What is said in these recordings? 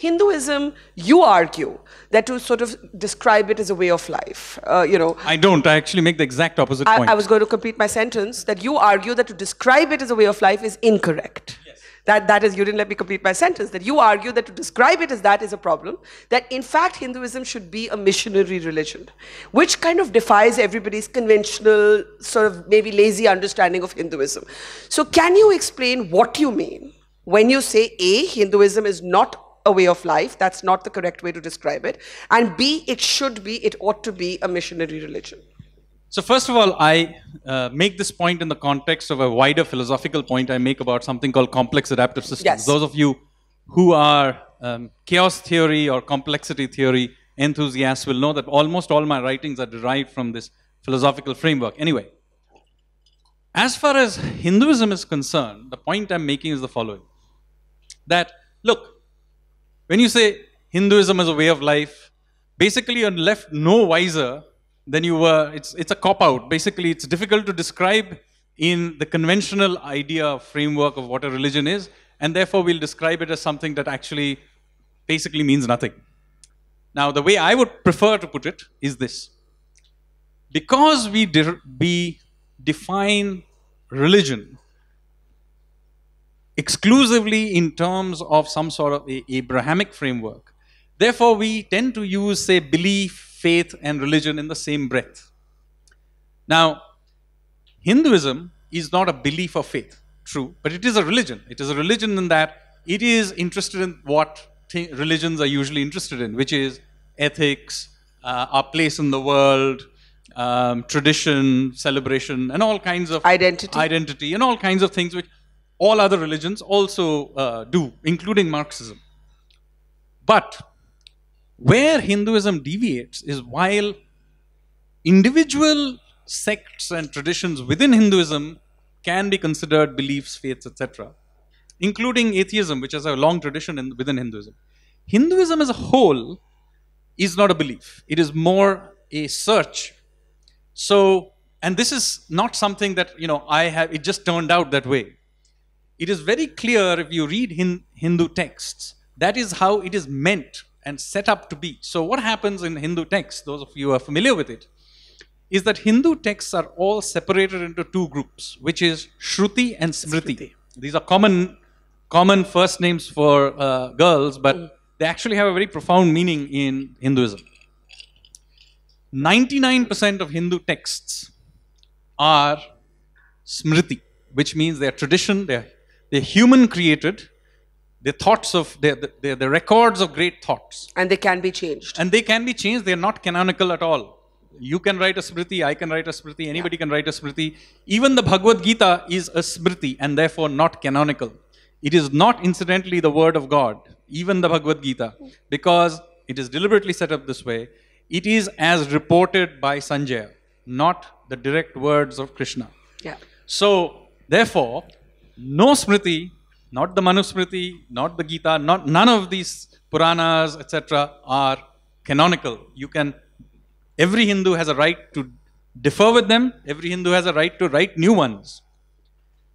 Hinduism, you argue that to sort of describe it as a way of life, uh, you know. I don't. I actually make the exact opposite I, point. I was going to complete my sentence that you argue that to describe it as a way of life is incorrect. That, that is, you didn't let me complete my sentence, that you argue that to describe it as that is a problem, that in fact Hinduism should be a missionary religion, which kind of defies everybody's conventional, sort of maybe lazy understanding of Hinduism. So, can you explain what you mean when you say A, Hinduism is not a way of life, that's not the correct way to describe it, and B, it should be, it ought to be a missionary religion? So first of all, I uh, make this point in the context of a wider philosophical point I make about something called complex adaptive systems. Yes. Those of you who are um, chaos theory or complexity theory enthusiasts will know that almost all my writings are derived from this philosophical framework. Anyway, as far as Hinduism is concerned, the point I'm making is the following. That, look, when you say Hinduism is a way of life, basically you're left no wiser than you were, it's, it's a cop out. Basically, it's difficult to describe in the conventional idea framework of what a religion is, and therefore we'll describe it as something that actually basically means nothing. Now, the way I would prefer to put it is this. Because we, de we define religion exclusively in terms of some sort of a Abrahamic framework, therefore we tend to use, say, belief, faith and religion in the same breath. Now, Hinduism is not a belief or faith, true, but it is a religion. It is a religion in that it is interested in what religions are usually interested in, which is ethics, uh, our place in the world, um, tradition, celebration, and all kinds of identity, identity, and all kinds of things which all other religions also uh, do, including Marxism. But where Hinduism deviates is while individual sects and traditions within Hinduism can be considered beliefs, faiths, etc., including atheism, which has a long tradition in, within Hinduism. Hinduism as a whole is not a belief, it is more a search. So, and this is not something that, you know, I have, it just turned out that way. It is very clear if you read Hindu texts, that is how it is meant and set up to be. So what happens in Hindu texts, those of you who are familiar with it, is that Hindu texts are all separated into two groups, which is Shruti and Smriti. Smriti. These are common, common first names for uh, girls, but mm. they actually have a very profound meaning in Hinduism. 99% of Hindu texts are Smriti, which means they are tradition, they they're human created, the thoughts of they're, they're the records of great thoughts. And they can be changed. And they can be changed. They're not canonical at all. You can write a smriti i can write a smriti anybody yeah. can write a smriti. Even the bhagavad gita is a smriti and therefore not canonical. It is not incidentally the word of god even the bhagavad gita because it is deliberately set up this way. It is as reported by sanjaya not the direct words of krishna. Yeah. So therefore no smriti not the Manusmriti, not the Gita, not, none of these Puranas, etc., are canonical. You can, every Hindu has a right to differ with them, every Hindu has a right to write new ones.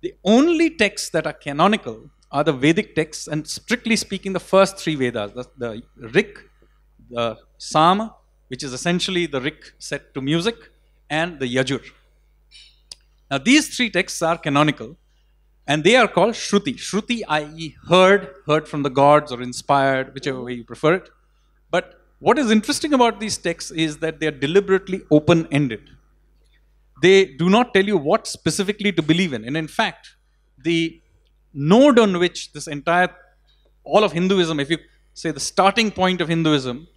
The only texts that are canonical are the Vedic texts, and strictly speaking, the first three Vedas the, the Rik, the Sama, which is essentially the Rik set to music, and the Yajur. Now, these three texts are canonical, and they are called Shruti. Shruti, i.e., heard, heard from the gods or inspired, whichever way you prefer it. But what is interesting about these texts is that they are deliberately open ended. They do not tell you what specifically to believe in. And in fact, the node on which this entire, all of Hinduism, if you say the starting point of Hinduism,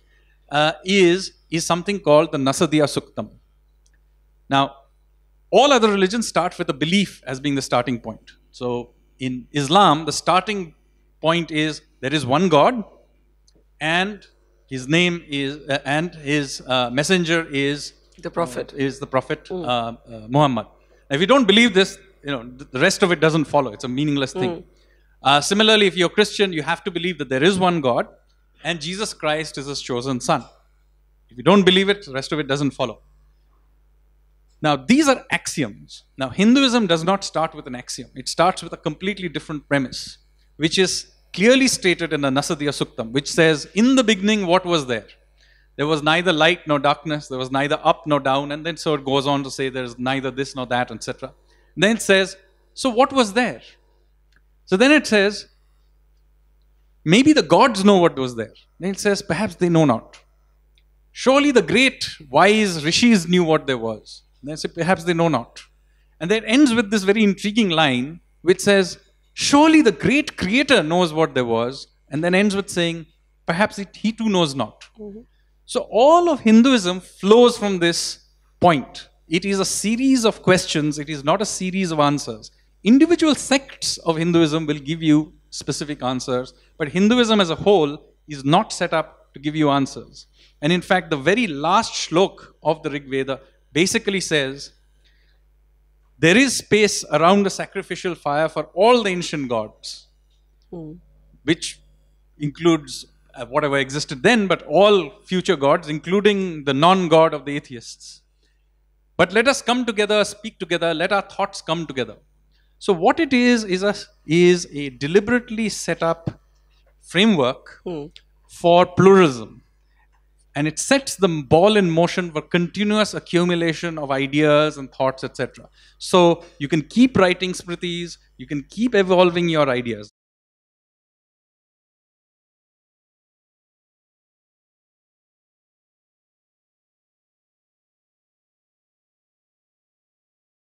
uh, is, is something called the Nasadiya Suktam. Now, all other religions start with a belief as being the starting point. So in Islam, the starting point is there is one God, and his name is uh, and his uh, messenger is the prophet uh, is the prophet mm. Uh, Muhammad. Now, if you don't believe this, you know the rest of it doesn't follow. It's a meaningless thing. Mm. Uh, similarly, if you're Christian, you have to believe that there is one God, and Jesus Christ is His chosen Son. If you don't believe it, the rest of it doesn't follow. Now, these are axioms. Now, Hinduism does not start with an axiom, it starts with a completely different premise, which is clearly stated in the Nasadiya Suktam, which says, In the beginning, what was there? There was neither light nor darkness, there was neither up nor down, and then so it goes on to say there's neither this nor that, etc. Then it says, So what was there? So then it says, Maybe the gods know what was there. Then it says, Perhaps they know not. Surely the great wise rishis knew what there was. Then say, Perhaps they know not. And then it ends with this very intriguing line which says, Surely the great creator knows what there was. And then ends with saying, Perhaps it, he too knows not. Mm-hmm. So all of Hinduism flows from this point. It is a series of questions, it is not a series of answers. Individual sects of Hinduism will give you specific answers, but Hinduism as a whole is not set up to give you answers. And in fact, the very last shlok of the Rig Veda basically says there is space around the sacrificial fire for all the ancient gods, which includes uh, whatever existed then, but all future gods, including the non god of the atheists. But let us come together, speak together, let our thoughts come together. So, what it is, is a, is a deliberately set up framework for pluralism. And it sets the ball in motion for continuous accumulation of ideas and thoughts, etc. So, you can keep writing smritis, you can keep evolving your ideas.